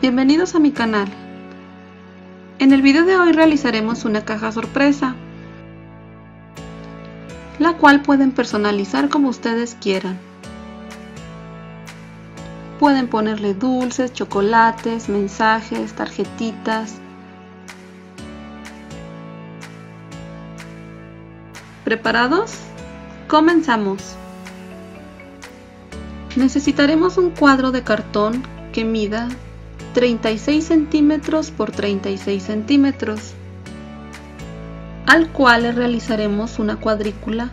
Bienvenidos a mi canal. En el video de hoy realizaremos una caja sorpresa, la cual pueden personalizar como ustedes quieran. Pueden ponerle dulces, chocolates, mensajes, tarjetitas. ¿Preparados? Comenzamos. Necesitaremos un cuadro de cartón que mida 36 centímetros por 36 centímetros, al cual le realizaremos una cuadrícula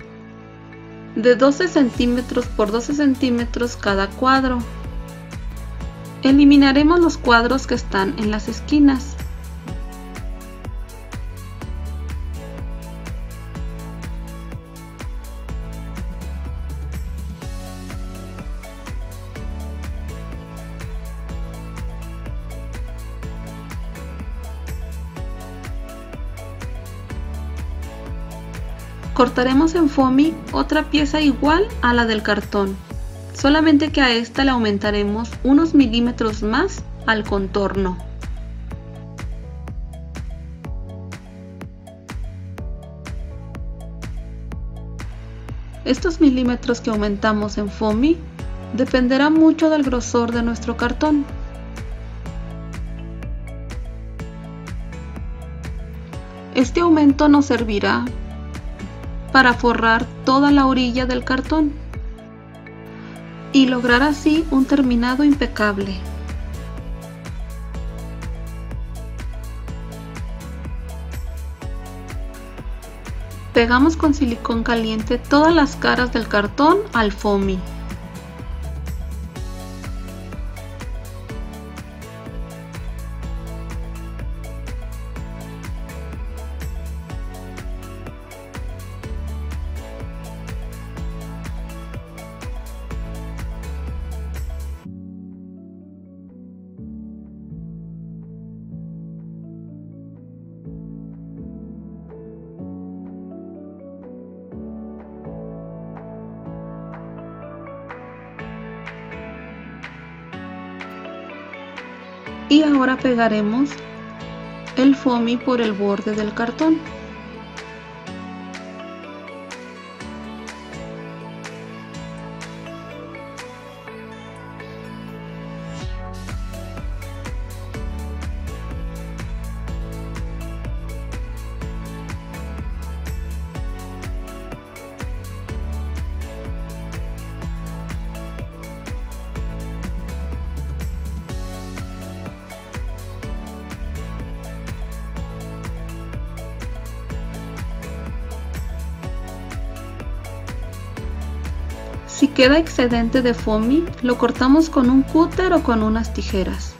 de 12 centímetros por 12 centímetros cada cuadro. Eliminaremos los cuadros que están en las esquinas. Cortaremos en foamy otra pieza igual a la del cartón, solamente que a esta le aumentaremos unos milímetros más al contorno. Estos milímetros que aumentamos en foamy dependerá mucho del grosor de nuestro cartón. Este aumento nos servirá para forrar toda la orilla del cartón y lograr así un terminado impecable. Pegamos con silicón caliente todas las caras del cartón al foamy. Y ahora pegaremos el foamy por el borde del cartón. Si queda excedente de foamy, lo cortamos con un cúter o con unas tijeras.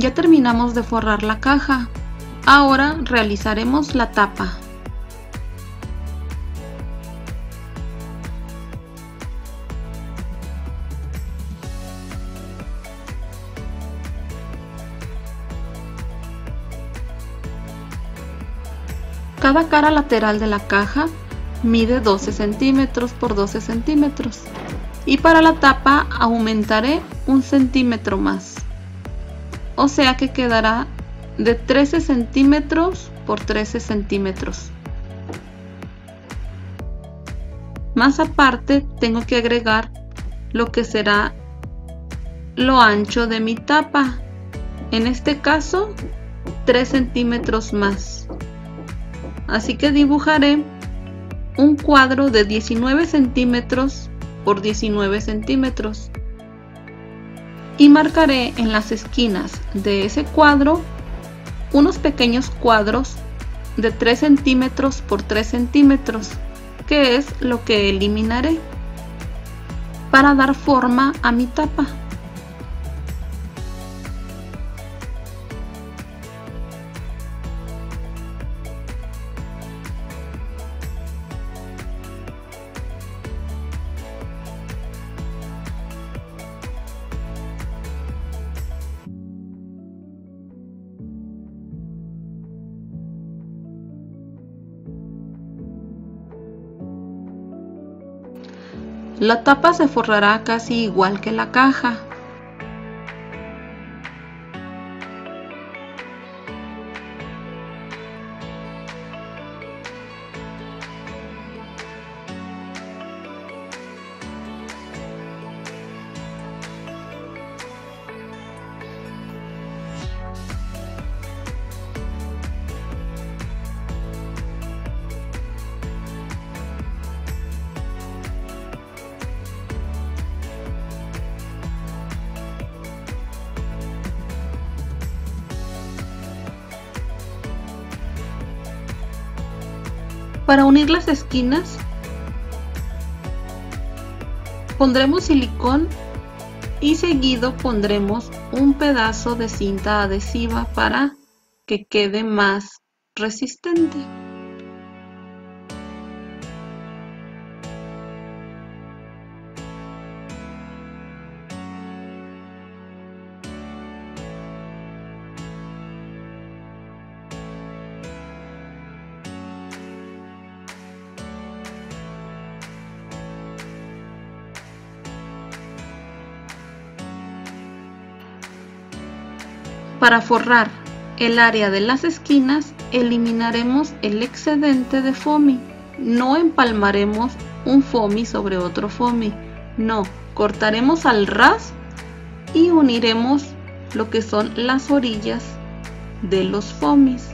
Ya terminamos de forrar la caja. Ahora realizaremos la tapa. Cada cara lateral de la caja mide 12 centímetros por 12 centímetros y para la tapa aumentaré un centímetro más o sea que quedará de 13 centímetros por 13 centímetros. Más aparte tengo que agregar lo que será lo ancho de mi tapa. En este caso 3 centímetros más. Así que dibujaré un cuadro de 19 centímetros por 19 centímetros y marcaré en las esquinas de ese cuadro unos pequeños cuadros de 3 centímetros por 3 centímetros que es lo que eliminaré para dar forma a mi tapa La tapa se forrará casi igual que la caja. Para unir las esquinas pondremos silicón y seguido pondremos un pedazo de cinta adhesiva para que quede más resistente. Para forrar el área de las esquinas eliminaremos el excedente de foamy. No empalmaremos un foamy sobre otro foamy. No, cortaremos al ras y uniremos lo que son las orillas de los foamies.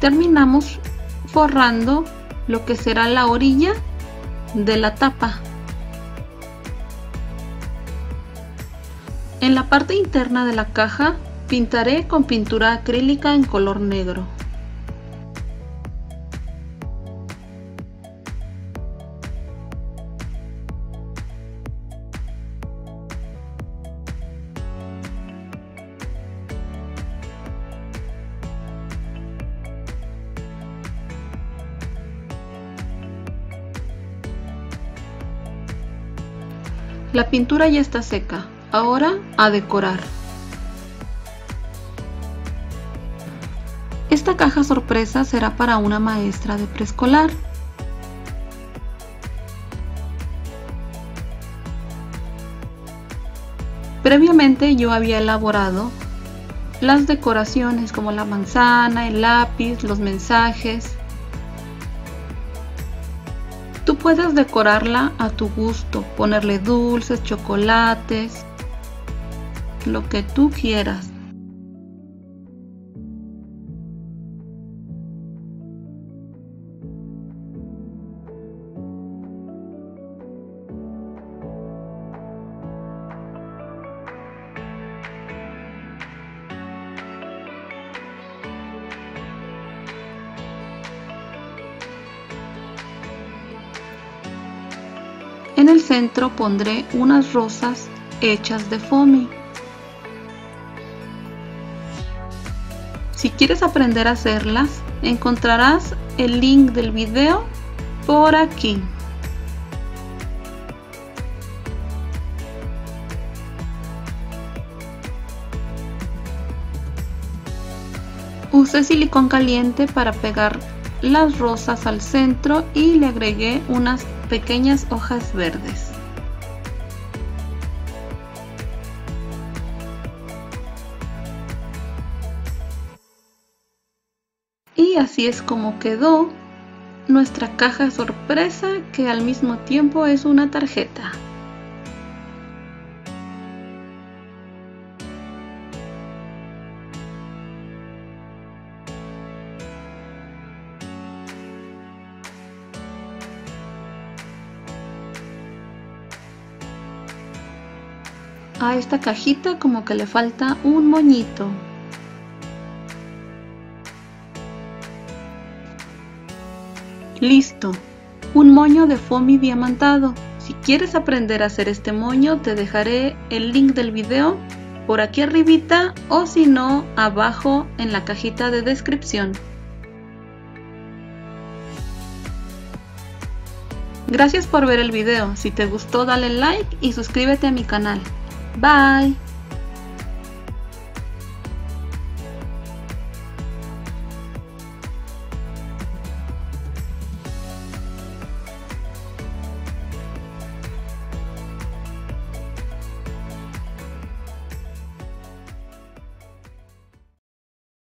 Terminamos forrando lo que será la orilla de la tapa. En la parte interna de la caja pintaré con pintura acrílica en color negro. La pintura ya está seca, ahora a decorar. Esta caja sorpresa será para una maestra de preescolar. Previamente yo había elaborado las decoraciones como la manzana, el lápiz, los mensajes, Tú puedes decorarla a tu gusto, ponerle dulces, chocolates, lo que tú quieras. En el centro pondré unas rosas hechas de foamy. Si quieres aprender a hacerlas, encontrarás el link del video por aquí. Usé silicón caliente para pegar las rosas al centro y le agregué unas pequeñas hojas verdes. Y así es como quedó nuestra caja sorpresa que al mismo tiempo es una tarjeta. A esta cajita como que le falta un moñito. Listo, un moño de foamy diamantado. Si quieres aprender a hacer este moño te dejaré el link del video por aquí arribita o si no abajo en la cajita de descripción. Gracias por ver el video, si te gustó dale like y suscríbete a mi canal. Bye!